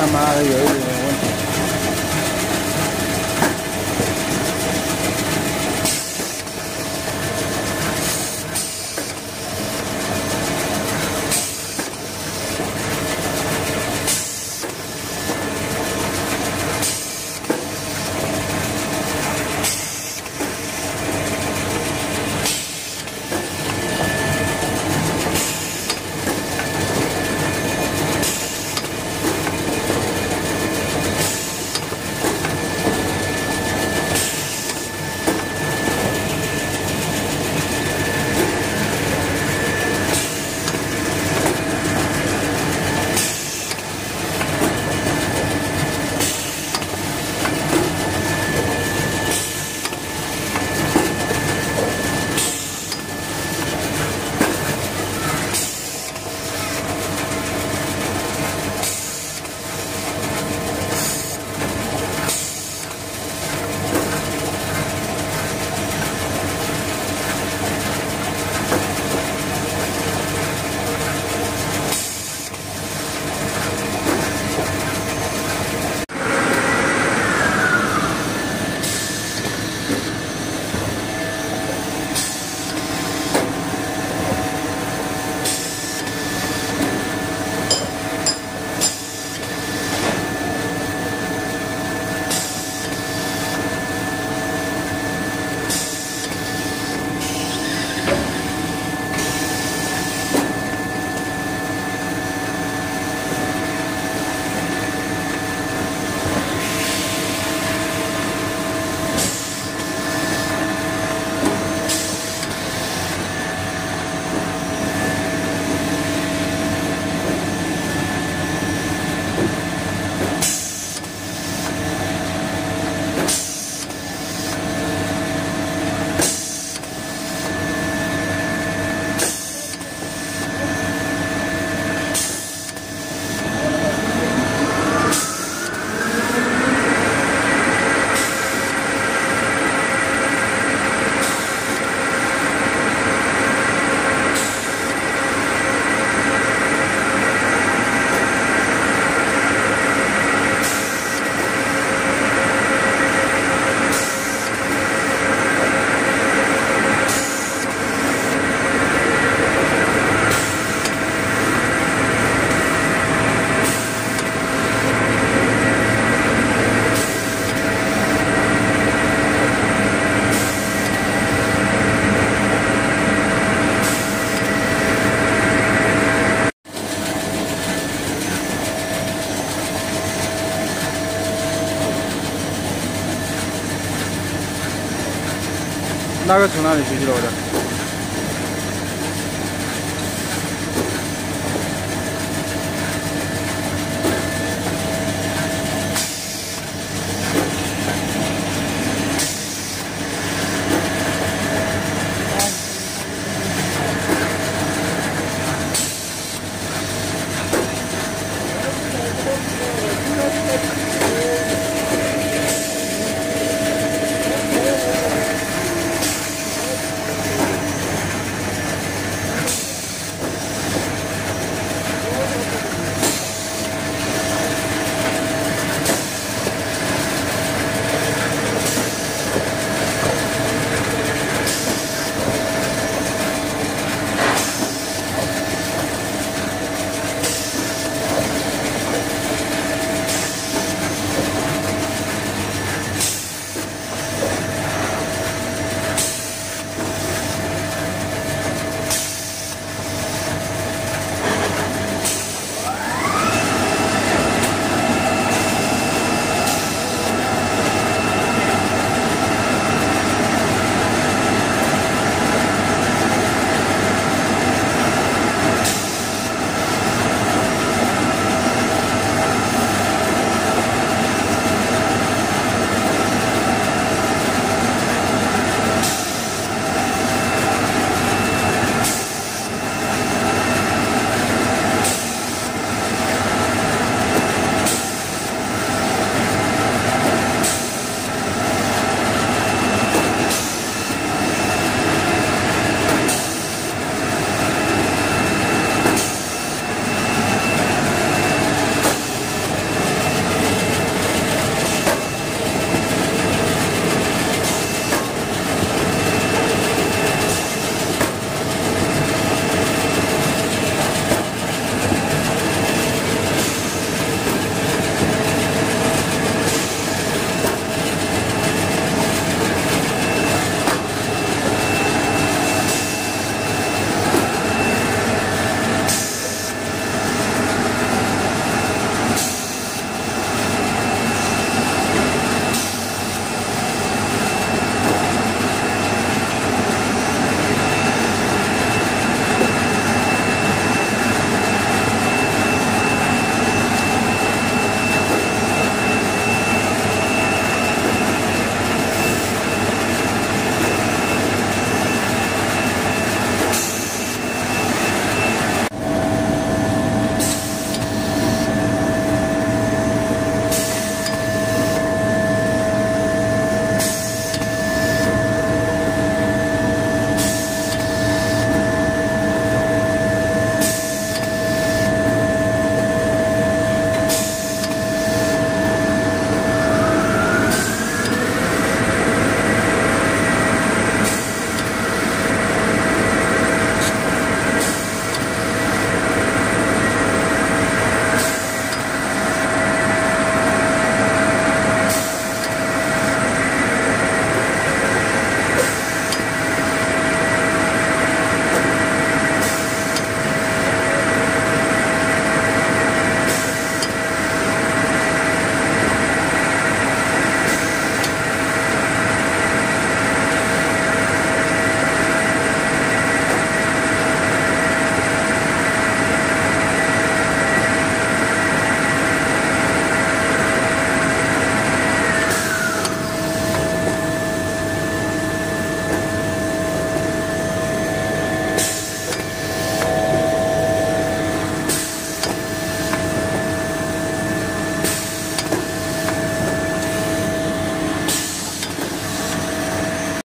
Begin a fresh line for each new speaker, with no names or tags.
他妈的有一点大概从哪里学习到的？